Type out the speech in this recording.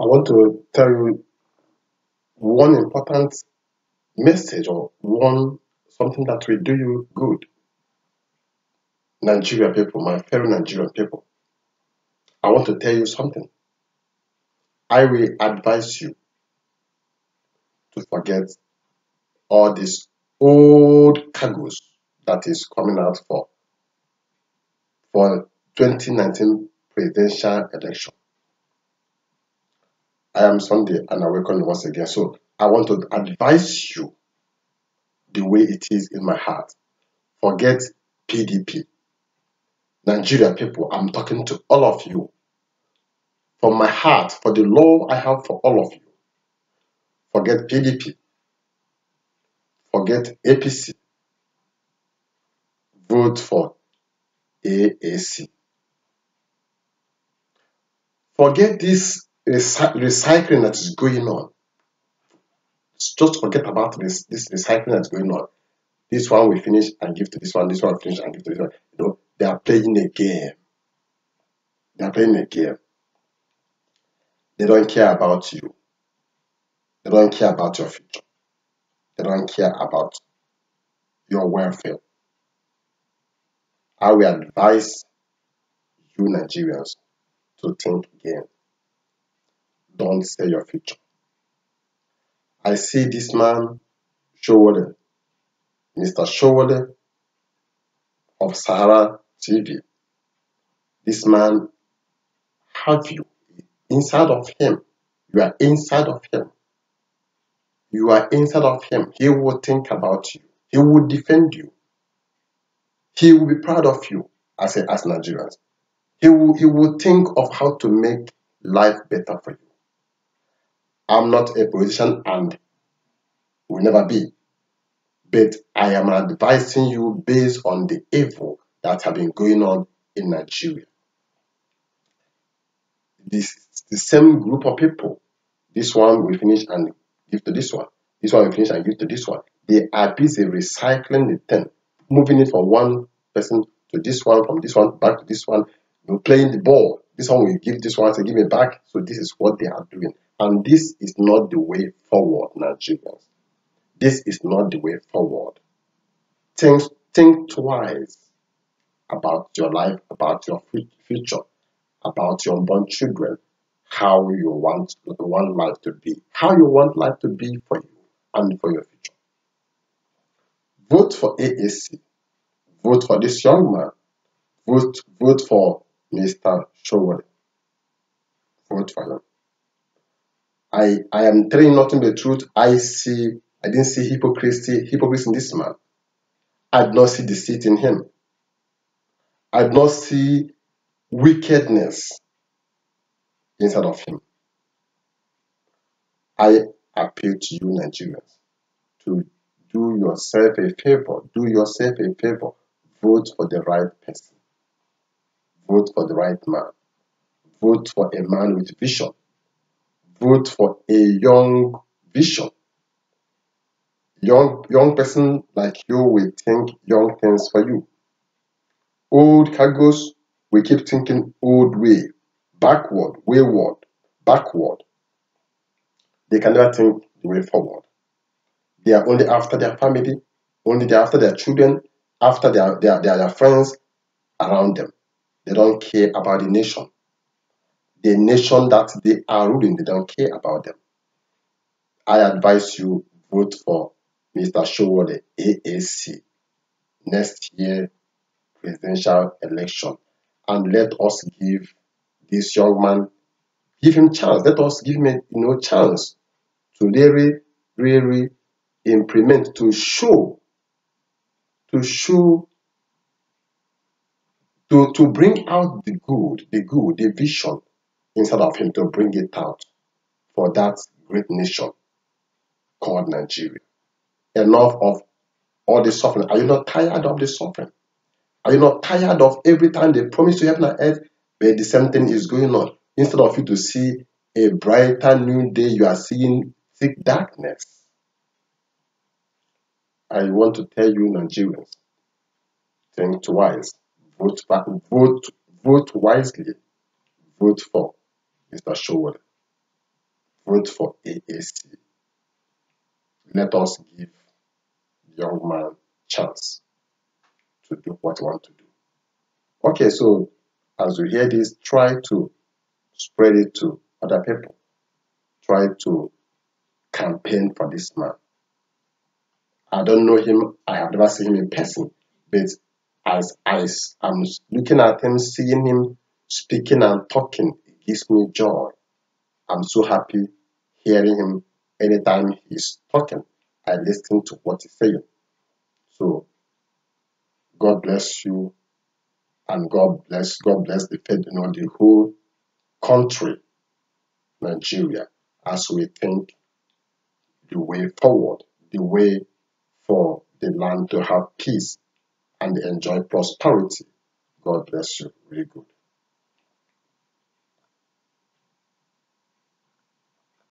I want to tell you one important message or one something that will do you good. Nigeria people, my fellow Nigerian people, I want to tell you something. I will advise you to forget all these old cargoes that is coming out for for 2019 presidential election. I am Sunday and I welcome once again. So I want to advise you the way it is in my heart. Forget PDP. Nigeria people, I'm talking to all of you. From my heart, for the love I have for all of you. Forget PDP. Forget APC. Vote for AAC. Forget this recycling that is going on. Just forget about this, this recycling that's going on. This one we finish and give to this one, this one finish and give to this one. You know, they are playing a game. They are playing a game. They don't care about you. They don't care about your future. They don't care about your welfare. I will advise you Nigerians to think again. Don't sell your future. I see this man, Sowore, Mr. Sowore of Sahara TV. This man have you inside of him. You are inside of him. You are inside of him. He will think about you. He will defend you. He will be proud of you as, a, as Nigerians. He will, he will think of how to make life better for you. I'm not a politician and will never be. But I am advising you based on the evil that have been going on in Nigeria. This the same group of people. This one will finish and give to this one. This one will finish and give to this one. They are busy recycling the thing, moving it from one person to this one, from this one back to this one, you know, playing the ball. This one will give this one to give it back. So this is what they are doing. And this is not the way forward, Nigerians. This is not the way forward. Think, think twice about your life, about your future, about your unborn children, how you want, want life to be, how you want life to be for you and for your future. Vote for AAC. Vote for this young man. Vote, vote for Mr. Sowore. Vote for him. I, I am telling nothing but the truth. I see, I didn't see hypocrisy, hypocrisy in this man. I did not see deceit in him. I did not see wickedness inside of him. I appeal to you, Nigerians, to do yourself a favor. Do yourself a favor. Vote for the right person. Vote for the right man. Vote for a man with vision vote for a young vision. Young young person like you will think young things for you. Old cargoes will keep thinking old way, backward, wayward, backward. They can never think the way forward. They are only after their family, only they after their children, after their, their, their, their friends around them. They don't care about the nation the nation that they are ruling, they don't care about them. I advise you vote for Mr. Sowore AAC next year presidential election and let us give this young man give him chance let us give him a you know chance to really really implement to show to show to to bring out the good the good the vision instead of him to bring it out for that great nation called Nigeria. Enough of all the suffering. Are you not tired of the suffering? Are you not tired of every time they promise you heaven and earth, but the same thing is going on? Instead of you to see a brighter new day, you are seeing thick darkness. I want to tell you, Nigerians, think twice, vote vote, vote wisely, vote for Mr. Sowore. vote for AAC. Let us give the young man chance to do what he wants to do. Okay, so as you hear this, try to spread it to other people. Try to campaign for this man. I don't know him, I have never seen him in person, but as I am looking at him, seeing him speaking and talking, gives me joy. I'm so happy hearing him anytime he's talking. I listen to what he's saying. So God bless you and God bless God bless the faith, you know, the whole country, Nigeria, as we think the way forward, the way for the land to have peace and enjoy prosperity. God bless you. Really good.